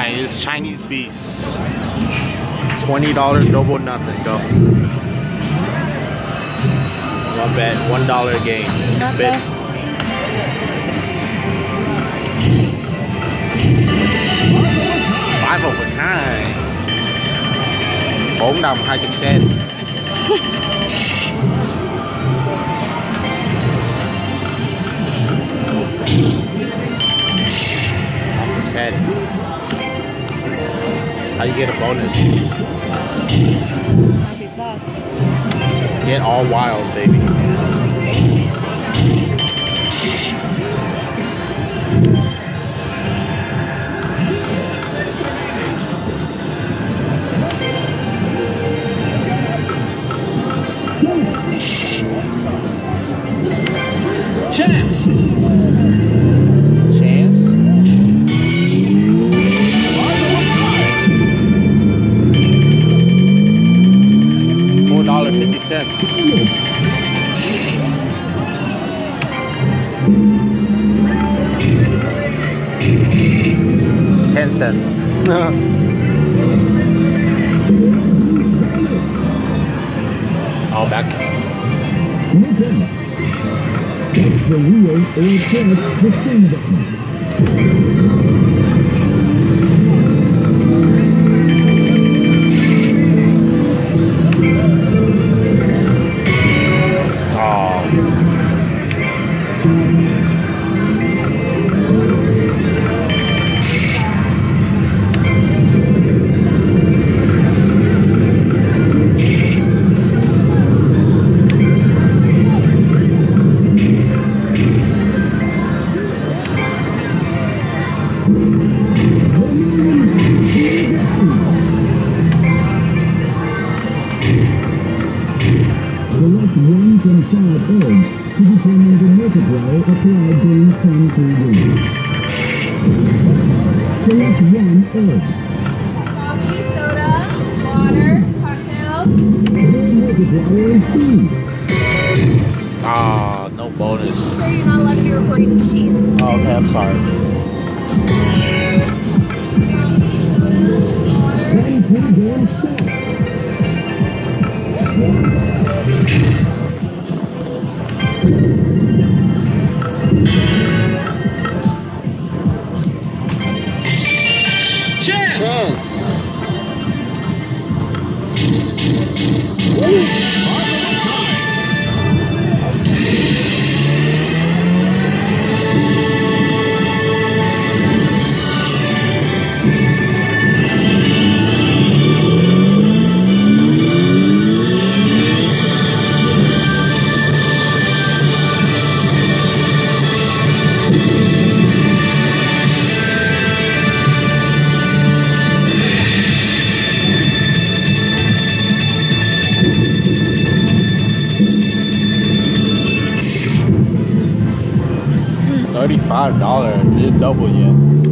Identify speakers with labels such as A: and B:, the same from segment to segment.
A: Alright, it's Chinese Beast. $20 double nothing. Go. One bet, $1 game. Bet. Five of a kind. 4 đồng 20 cent. 10%. How you get a bonus? Get all wild, baby. Chance? check. Ten cents. All back.
B: The wheel is
A: 15
B: Select one from side edge to determine the multiplier applied during time to win. Select one edge.
C: Coffee, soda, water, cocktail.
B: The multiplier is two.
A: Ah, no bonus.
C: Just So you're not allowed to be recording the.
A: Oh, okay, I'm sorry.
B: One ten game stop.
A: Chance! Thirty-five dollars. Did double yet?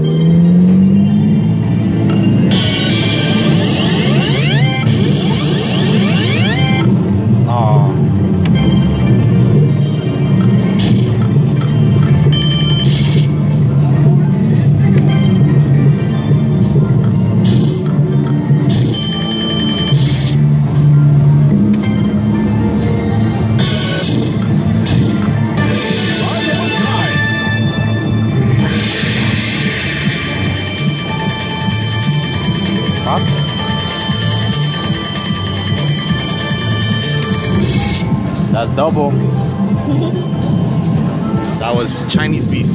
A: That's double. that was Chinese beef.